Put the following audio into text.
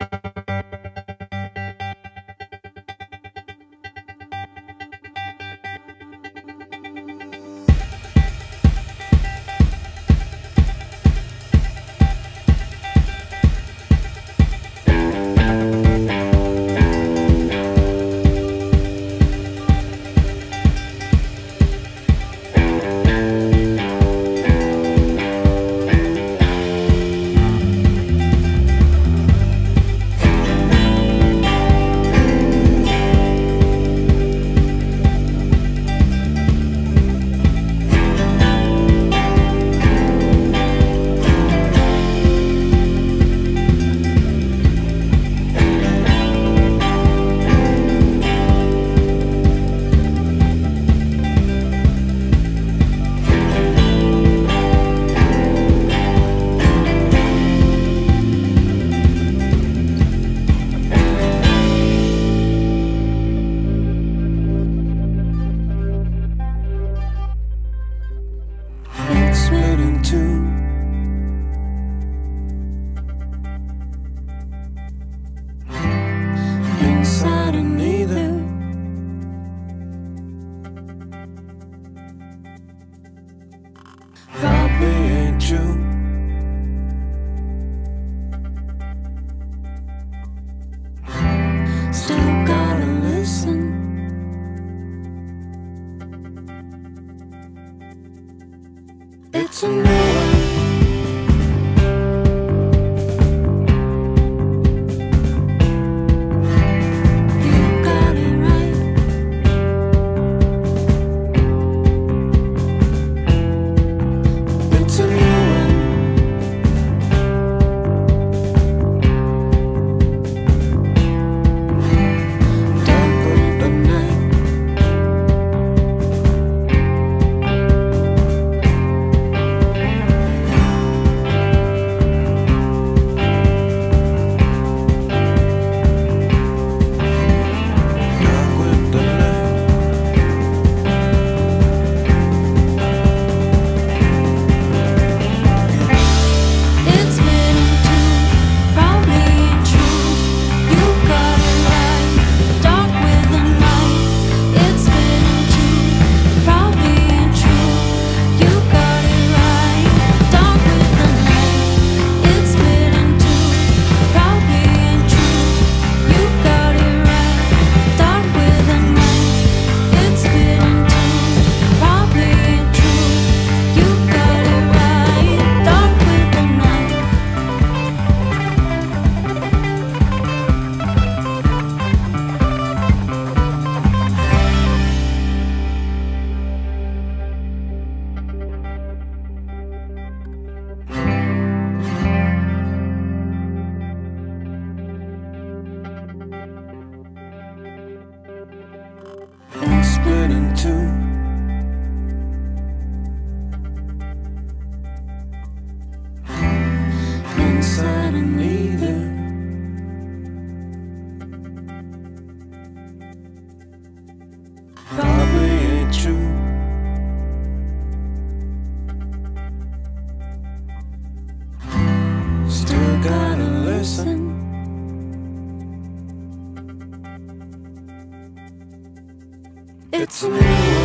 you to me. split in two Inside and neither. Probably ain't true. Still gotta listen. it's me.